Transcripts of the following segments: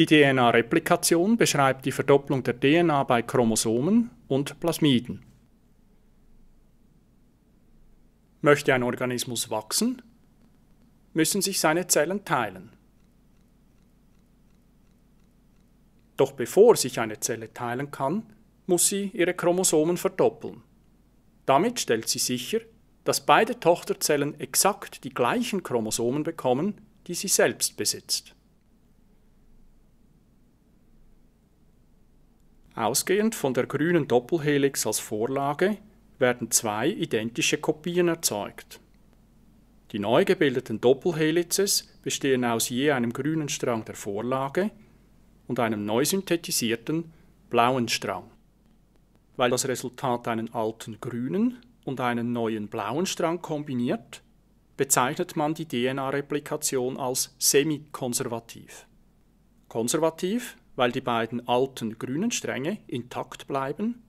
Die DNA-Replikation beschreibt die Verdopplung der DNA bei Chromosomen und Plasmiden. Möchte ein Organismus wachsen, müssen sich seine Zellen teilen. Doch bevor sich eine Zelle teilen kann, muss sie ihre Chromosomen verdoppeln. Damit stellt sie sicher, dass beide Tochterzellen exakt die gleichen Chromosomen bekommen, die sie selbst besitzt. Ausgehend von der grünen Doppelhelix als Vorlage werden zwei identische Kopien erzeugt. Die neu gebildeten Doppelhelices bestehen aus je einem grünen Strang der Vorlage und einem neu synthetisierten blauen Strang. Weil das Resultat einen alten grünen und einen neuen blauen Strang kombiniert, bezeichnet man die DNA-Replikation als semi-konservativ. Konservativ, weil die beiden alten grünen Stränge intakt bleiben,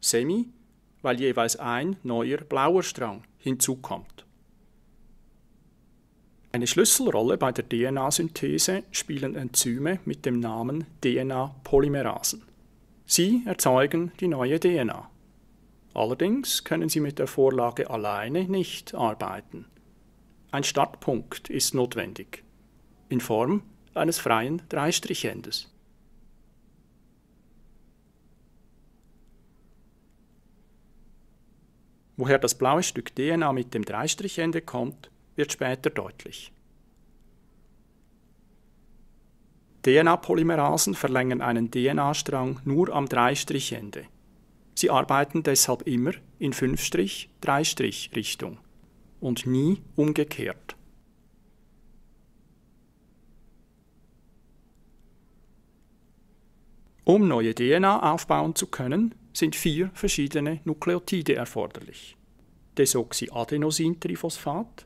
semi, weil jeweils ein neuer blauer Strang hinzukommt. Eine Schlüsselrolle bei der DNA-Synthese spielen Enzyme mit dem Namen DNA-Polymerasen. Sie erzeugen die neue DNA. Allerdings können sie mit der Vorlage alleine nicht arbeiten. Ein Startpunkt ist notwendig, in Form eines freien Dreistrichendes. Woher das blaue Stück DNA mit dem Dreistrichende kommt, wird später deutlich. DNA-Polymerasen verlängern einen DNA-Strang nur am Dreistrichende. Sie arbeiten deshalb immer in 5-3-Richtung und nie umgekehrt. Um neue DNA aufbauen zu können, sind vier verschiedene Nukleotide erforderlich. Desoxyadenosintriphosphat,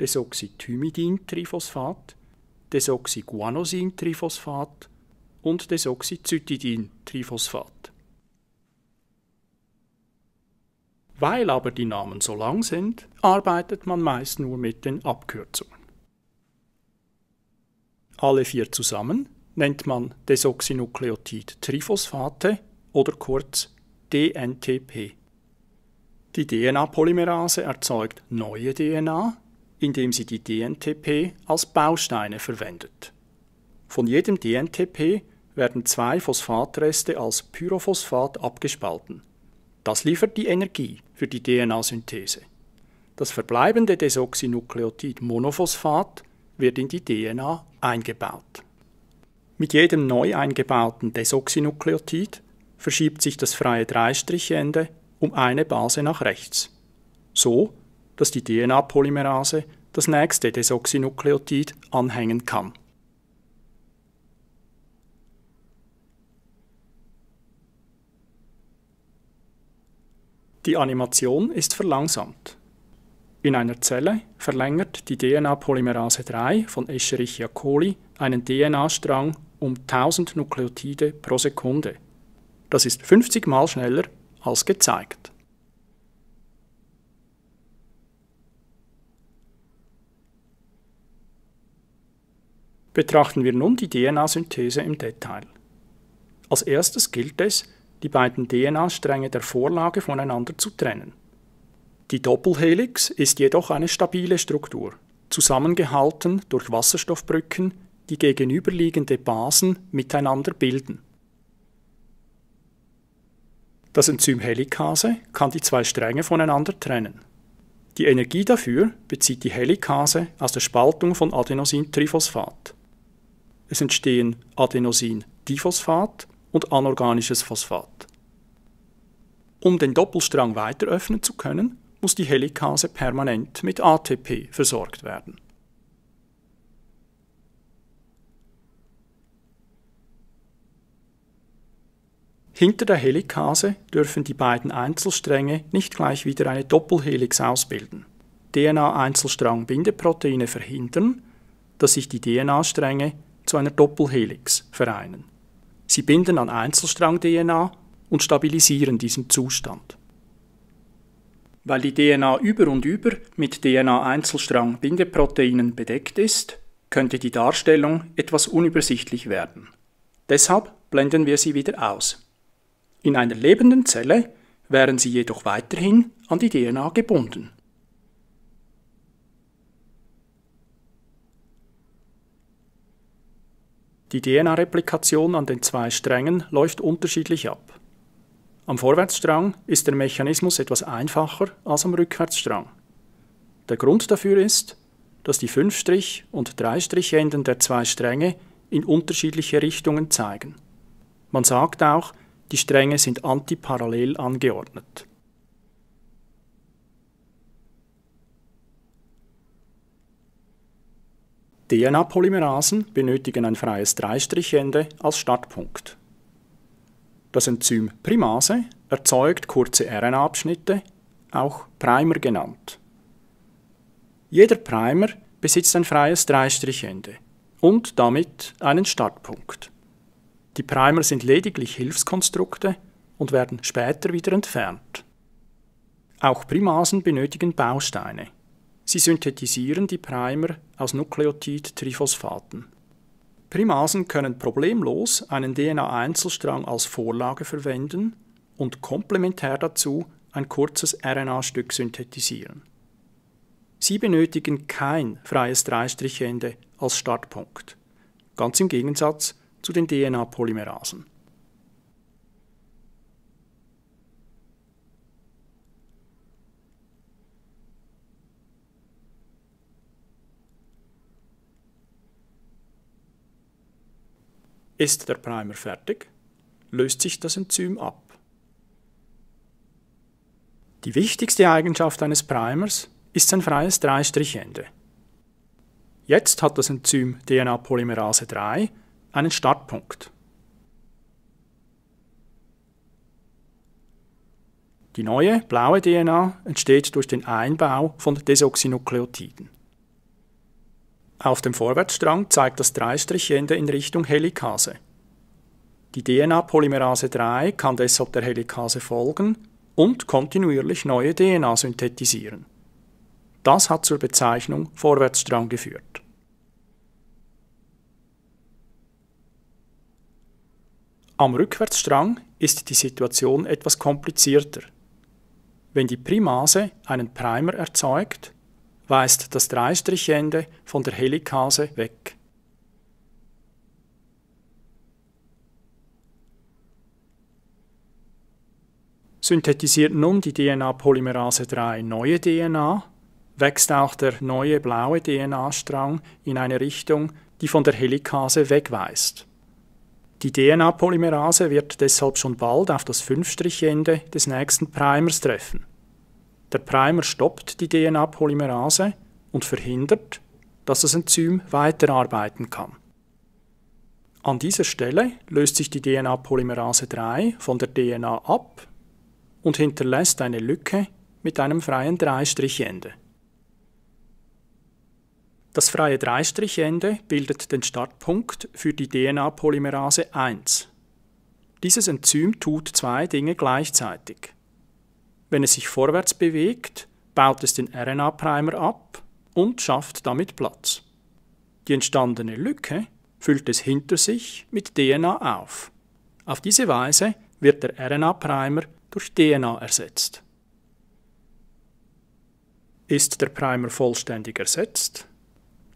Desoxythymidin-Triphosphat, Desoxyguanosin-Triphosphat und Desoxycytidin-Triphosphat. Weil aber die Namen so lang sind, arbeitet man meist nur mit den Abkürzungen. Alle vier zusammen nennt man Desoxynukleotid-Triphosphate oder kurz DNTP. Die DNA-Polymerase erzeugt neue DNA, indem sie die DNTP als Bausteine verwendet. Von jedem DNTP werden zwei Phosphatreste als Pyrophosphat abgespalten. Das liefert die Energie für die DNA-Synthese. Das verbleibende Desoxynukleotid Monophosphat wird in die DNA eingebaut. Mit jedem neu eingebauten Desoxynukleotid verschiebt sich das freie Dreistrichende um eine Base nach rechts. So dass die DNA-Polymerase das nächste Desoxynukleotid anhängen kann. Die Animation ist verlangsamt. In einer Zelle verlängert die DNA-Polymerase 3 von Escherichia coli einen DNA-Strang um 1000 Nukleotide pro Sekunde. Das ist 50 mal schneller als gezeigt. Betrachten wir nun die DNA-Synthese im Detail. Als erstes gilt es, die beiden DNA-Stränge der Vorlage voneinander zu trennen. Die Doppelhelix ist jedoch eine stabile Struktur, zusammengehalten durch Wasserstoffbrücken, die gegenüberliegende Basen miteinander bilden. Das Enzym Helikase kann die zwei Stränge voneinander trennen. Die Energie dafür bezieht die Helikase aus der Spaltung von Adenosintriphosphat. Es entstehen Adenosin-Diphosphat und anorganisches Phosphat. Um den Doppelstrang weiter öffnen zu können, muss die Helikase permanent mit ATP versorgt werden. Hinter der Helikase dürfen die beiden Einzelstränge nicht gleich wieder eine Doppelhelix ausbilden. DNA-Einzelstrang-Bindeproteine verhindern, dass sich die DNA-Stränge zu einer Doppelhelix vereinen. Sie binden an Einzelstrang-DNA und stabilisieren diesen Zustand. Weil die DNA über und über mit DNA-Einzelstrang-Bindeproteinen bedeckt ist, könnte die Darstellung etwas unübersichtlich werden. Deshalb blenden wir sie wieder aus. In einer lebenden Zelle wären sie jedoch weiterhin an die DNA gebunden. Die DNA-Replikation an den zwei Strängen läuft unterschiedlich ab. Am Vorwärtsstrang ist der Mechanismus etwas einfacher als am Rückwärtsstrang. Der Grund dafür ist, dass die 5- und 3-Enden der zwei Stränge in unterschiedliche Richtungen zeigen. Man sagt auch, die Stränge sind antiparallel angeordnet. DNA-Polymerasen benötigen ein freies Dreistrichende als Startpunkt. Das Enzym Primase erzeugt kurze RNA-Abschnitte, auch Primer genannt. Jeder Primer besitzt ein freies Dreistrichende und damit einen Startpunkt. Die Primer sind lediglich Hilfskonstrukte und werden später wieder entfernt. Auch Primasen benötigen Bausteine. Sie synthetisieren die Primer aus Nukleotid-Triphosphaten. Primasen können problemlos einen DNA-Einzelstrang als Vorlage verwenden und komplementär dazu ein kurzes RNA-Stück synthetisieren. Sie benötigen kein freies Dreistrichende als Startpunkt, ganz im Gegensatz zu den DNA-Polymerasen. Ist der Primer fertig, löst sich das Enzym ab. Die wichtigste Eigenschaft eines Primers ist sein freies Dreistrichende. Jetzt hat das Enzym DNA-Polymerase 3 einen Startpunkt. Die neue blaue DNA entsteht durch den Einbau von Desoxynukleotiden. Auf dem Vorwärtsstrang zeigt das Dreistrichende in Richtung Helikase. Die DNA-Polymerase 3 kann deshalb der Helikase folgen und kontinuierlich neue DNA synthetisieren. Das hat zur Bezeichnung Vorwärtsstrang geführt. Am Rückwärtsstrang ist die Situation etwas komplizierter. Wenn die Primase einen Primer erzeugt, weist das Dreistrichende von der Helikase weg. Synthetisiert nun die DNA-Polymerase 3 neue DNA, wächst auch der neue blaue DNA-Strang in eine Richtung, die von der Helikase wegweist. Die DNA-Polymerase wird deshalb schon bald auf das 5-Ende des nächsten Primers treffen. Der Primer stoppt die DNA-Polymerase und verhindert, dass das Enzym weiterarbeiten kann. An dieser Stelle löst sich die DNA-Polymerase 3 von der DNA ab und hinterlässt eine Lücke mit einem freien Dreistrichende. Das freie Dreistrichende bildet den Startpunkt für die DNA-Polymerase 1. Dieses Enzym tut zwei Dinge gleichzeitig. Wenn es sich vorwärts bewegt, baut es den RNA-Primer ab und schafft damit Platz. Die entstandene Lücke füllt es hinter sich mit DNA auf. Auf diese Weise wird der RNA-Primer durch DNA ersetzt. Ist der Primer vollständig ersetzt,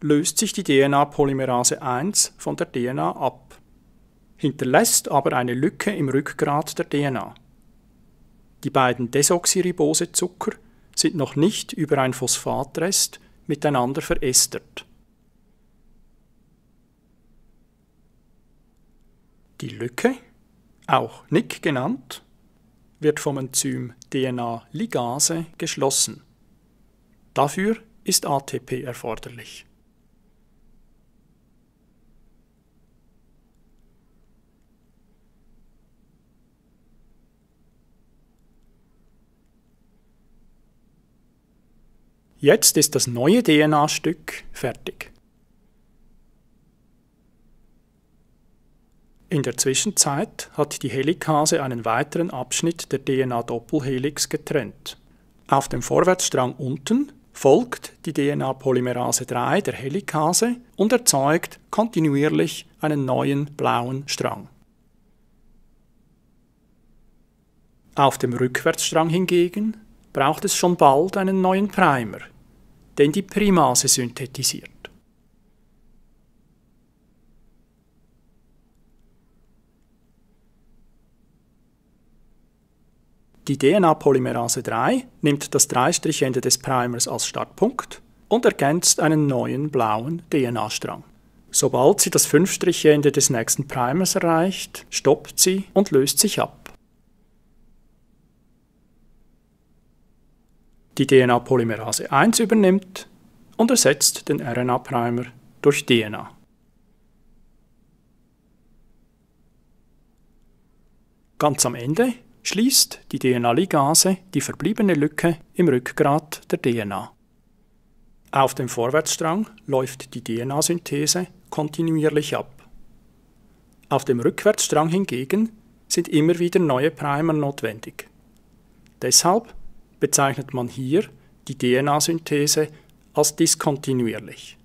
löst sich die DNA-Polymerase 1 von der DNA ab, hinterlässt aber eine Lücke im Rückgrat der DNA. Die beiden Desoxyribosezucker sind noch nicht über ein Phosphatrest miteinander verästert. Die Lücke, auch Nick genannt, wird vom Enzym DNA-Ligase geschlossen. Dafür ist ATP erforderlich. Jetzt ist das neue DNA-Stück fertig. In der Zwischenzeit hat die Helikase einen weiteren Abschnitt der DNA-Doppelhelix getrennt. Auf dem Vorwärtsstrang unten folgt die DNA-Polymerase 3 der Helikase und erzeugt kontinuierlich einen neuen blauen Strang. Auf dem Rückwärtsstrang hingegen braucht es schon bald einen neuen Primer, den die Primase synthetisiert. Die DNA-Polymerase 3 nimmt das Dreistrichende des Primers als Startpunkt und ergänzt einen neuen blauen DNA-Strang. Sobald sie das Fünfstrichende des nächsten Primers erreicht, stoppt sie und löst sich ab. Die DNA-Polymerase 1 übernimmt und ersetzt den RNA-Primer durch DNA. Ganz am Ende schließt die DNA-Ligase die verbliebene Lücke im Rückgrat der DNA. Auf dem Vorwärtsstrang läuft die DNA-Synthese kontinuierlich ab. Auf dem Rückwärtsstrang hingegen sind immer wieder neue Primer notwendig. Deshalb bezeichnet man hier die DNA-Synthese als diskontinuierlich.